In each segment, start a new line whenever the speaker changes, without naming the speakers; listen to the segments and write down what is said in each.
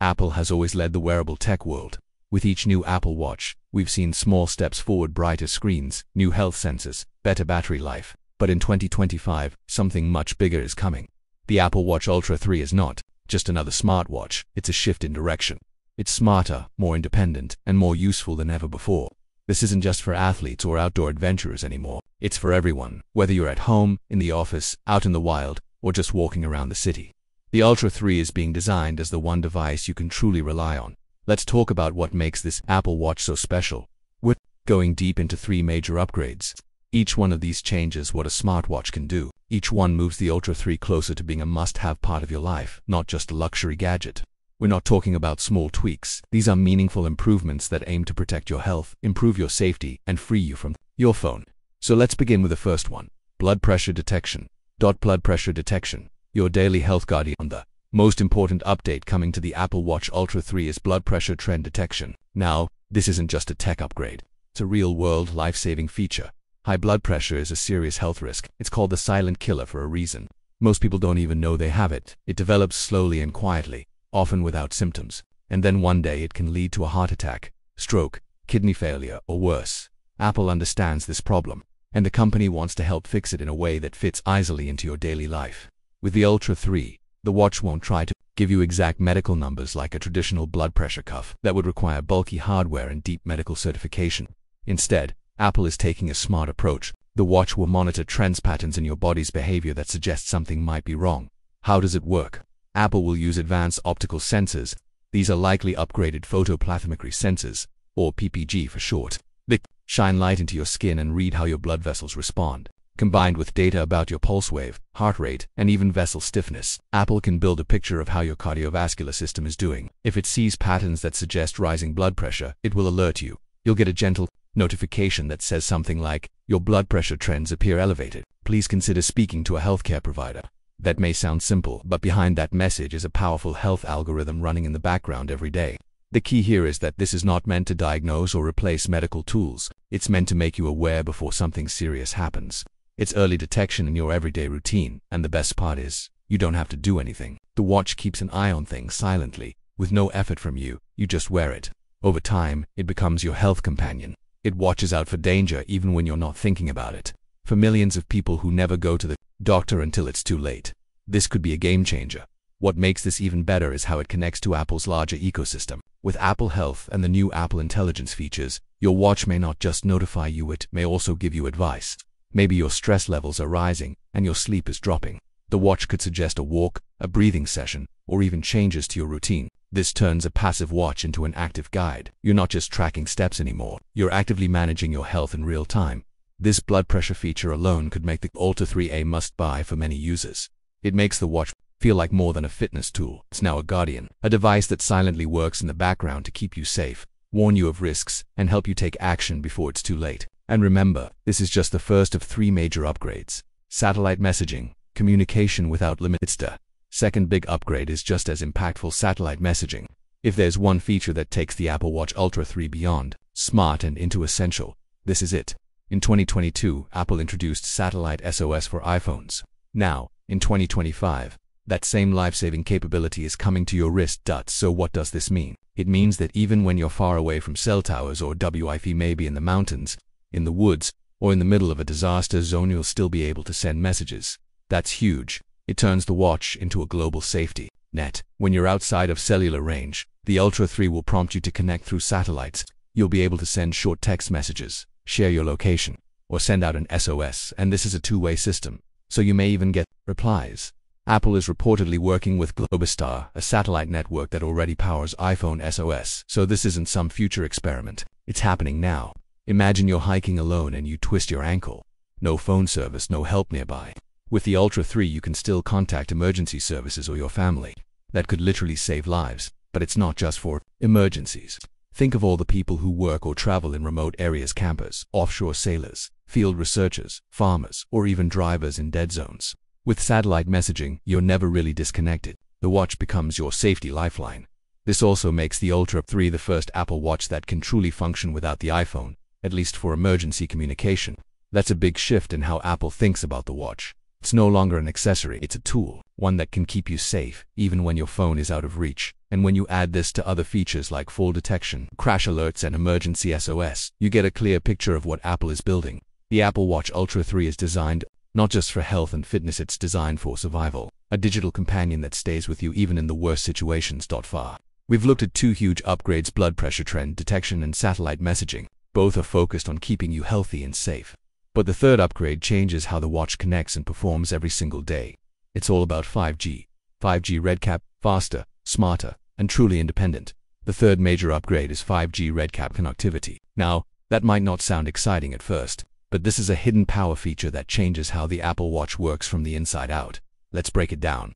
Apple has always led the wearable tech world. With each new Apple Watch, we've seen small steps forward brighter screens, new health sensors, better battery life. But in 2025, something much bigger is coming. The Apple Watch Ultra 3 is not just another smartwatch, it's a shift in direction. It's smarter, more independent, and more useful than ever before. This isn't just for athletes or outdoor adventurers anymore. It's for everyone, whether you're at home, in the office, out in the wild, or just walking around the city. The Ultra 3 is being designed as the one device you can truly rely on. Let's talk about what makes this Apple Watch so special. We're going deep into three major upgrades. Each one of these changes what a smartwatch can do. Each one moves the Ultra 3 closer to being a must-have part of your life, not just a luxury gadget. We're not talking about small tweaks. These are meaningful improvements that aim to protect your health, improve your safety, and free you from your phone. So let's begin with the first one. Blood pressure detection. Dot blood pressure detection your daily health guardian. The most important update coming to the Apple Watch Ultra 3 is blood pressure trend detection. Now, this isn't just a tech upgrade. It's a real-world life-saving feature. High blood pressure is a serious health risk. It's called the silent killer for a reason. Most people don't even know they have it. It develops slowly and quietly, often without symptoms. And then one day it can lead to a heart attack, stroke, kidney failure, or worse. Apple understands this problem, and the company wants to help fix it in a way that fits easily into your daily life. With the Ultra 3, the watch won't try to give you exact medical numbers like a traditional blood pressure cuff that would require bulky hardware and deep medical certification. Instead, Apple is taking a smart approach. The watch will monitor trends patterns in your body's behavior that suggest something might be wrong. How does it work? Apple will use advanced optical sensors. These are likely upgraded photoplethysmography sensors, or PPG for short. They shine light into your skin and read how your blood vessels respond. Combined with data about your pulse wave, heart rate, and even vessel stiffness, Apple can build a picture of how your cardiovascular system is doing. If it sees patterns that suggest rising blood pressure, it will alert you. You'll get a gentle notification that says something like, your blood pressure trends appear elevated. Please consider speaking to a healthcare provider. That may sound simple, but behind that message is a powerful health algorithm running in the background every day. The key here is that this is not meant to diagnose or replace medical tools. It's meant to make you aware before something serious happens. It's early detection in your everyday routine, and the best part is, you don't have to do anything. The watch keeps an eye on things silently, with no effort from you, you just wear it. Over time, it becomes your health companion. It watches out for danger even when you're not thinking about it. For millions of people who never go to the doctor until it's too late, this could be a game changer. What makes this even better is how it connects to Apple's larger ecosystem. With Apple Health and the new Apple Intelligence features, your watch may not just notify you, it may also give you advice. Maybe your stress levels are rising and your sleep is dropping. The watch could suggest a walk, a breathing session, or even changes to your routine. This turns a passive watch into an active guide. You're not just tracking steps anymore. You're actively managing your health in real time. This blood pressure feature alone could make the Ultra 3 a must-buy for many users. It makes the watch feel like more than a fitness tool. It's now a guardian, a device that silently works in the background to keep you safe, warn you of risks, and help you take action before it's too late. And remember, this is just the first of three major upgrades. Satellite messaging, communication without limits. The second big upgrade is just as impactful satellite messaging. If there's one feature that takes the Apple Watch Ultra 3 beyond, smart and into essential, this is it. In 2022, Apple introduced satellite SOS for iPhones. Now, in 2025, that same life-saving capability is coming to your wrist. So what does this mean? It means that even when you're far away from cell towers or Wi-Fi maybe in the mountains, in the woods, or in the middle of a disaster zone you'll still be able to send messages. That's huge. It turns the watch into a global safety net. When you're outside of cellular range, the Ultra 3 will prompt you to connect through satellites. You'll be able to send short text messages, share your location, or send out an SOS, and this is a two-way system, so you may even get replies. Apple is reportedly working with Globalstar, a satellite network that already powers iPhone SOS, so this isn't some future experiment. It's happening now. Imagine you're hiking alone and you twist your ankle. No phone service, no help nearby. With the Ultra 3 you can still contact emergency services or your family. That could literally save lives, but it's not just for emergencies. Think of all the people who work or travel in remote areas campers, offshore sailors, field researchers, farmers, or even drivers in dead zones. With satellite messaging, you're never really disconnected. The watch becomes your safety lifeline. This also makes the Ultra 3 the first Apple Watch that can truly function without the iPhone, at least for emergency communication. That's a big shift in how Apple thinks about the watch. It's no longer an accessory, it's a tool, one that can keep you safe, even when your phone is out of reach. And when you add this to other features like fall detection, crash alerts, and emergency SOS, you get a clear picture of what Apple is building. The Apple Watch Ultra 3 is designed not just for health and fitness, it's designed for survival. A digital companion that stays with you even in the worst situations. Far. We've looked at two huge upgrades blood pressure trend detection and satellite messaging. Both are focused on keeping you healthy and safe. But the third upgrade changes how the watch connects and performs every single day. It's all about 5G. 5G RedCap, faster, smarter, and truly independent. The third major upgrade is 5G RedCap connectivity. Now, that might not sound exciting at first, but this is a hidden power feature that changes how the Apple Watch works from the inside out. Let's break it down.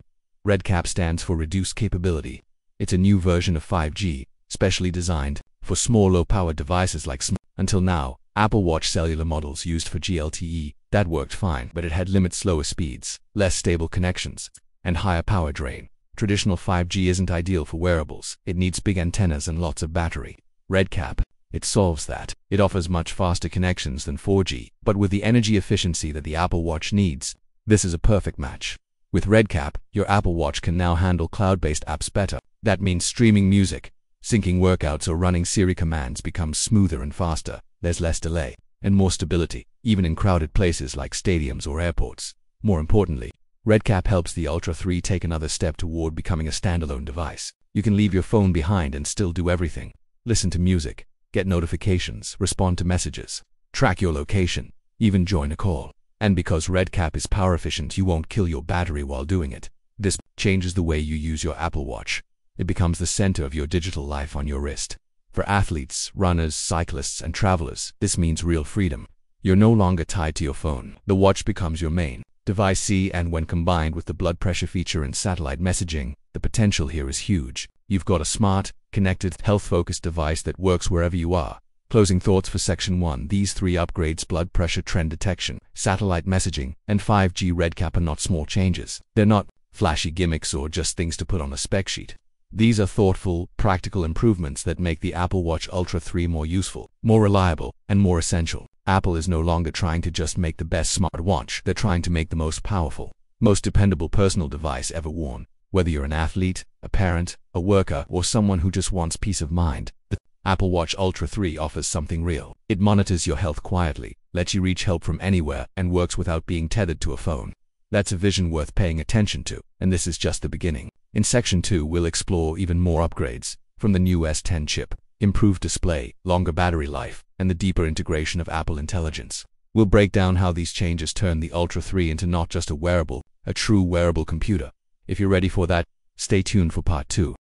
RedCap stands for Reduced Capability. It's a new version of 5G, specially designed for small low-power devices like sm Until now, Apple Watch cellular models used 4G LTE, that worked fine, but it had limit slower speeds, less stable connections, and higher power drain. Traditional 5G isn't ideal for wearables. It needs big antennas and lots of battery. RedCap, it solves that. It offers much faster connections than 4G, but with the energy efficiency that the Apple Watch needs. This is a perfect match. With RedCap, your Apple Watch can now handle cloud-based apps better. That means streaming music, syncing workouts or running Siri commands becomes smoother and faster. There's less delay and more stability, even in crowded places like stadiums or airports. More importantly, RedCap helps the Ultra 3 take another step toward becoming a standalone device. You can leave your phone behind and still do everything. Listen to music, get notifications, respond to messages, track your location, even join a call. And because RedCap is power efficient, you won't kill your battery while doing it. This changes the way you use your Apple Watch. It becomes the center of your digital life on your wrist. For athletes, runners, cyclists, and travelers, this means real freedom. You're no longer tied to your phone. The watch becomes your main device C and when combined with the blood pressure feature and satellite messaging, the potential here is huge. You've got a smart, connected, health-focused device that works wherever you are. Closing thoughts for Section 1 These three upgrades blood pressure trend detection, satellite messaging, and 5G RedCap are not small changes. They're not flashy gimmicks or just things to put on a spec sheet. These are thoughtful, practical improvements that make the Apple Watch Ultra 3 more useful, more reliable, and more essential. Apple is no longer trying to just make the best smartwatch, they're trying to make the most powerful, most dependable personal device ever worn. Whether you're an athlete, a parent, a worker, or someone who just wants peace of mind, the Apple Watch Ultra 3 offers something real. It monitors your health quietly, lets you reach help from anywhere, and works without being tethered to a phone. That's a vision worth paying attention to, and this is just the beginning. In Section 2, we'll explore even more upgrades, from the new S10 chip, improved display, longer battery life, and the deeper integration of Apple Intelligence. We'll break down how these changes turn the Ultra 3 into not just a wearable, a true wearable computer. If you're ready for that, stay tuned for part 2.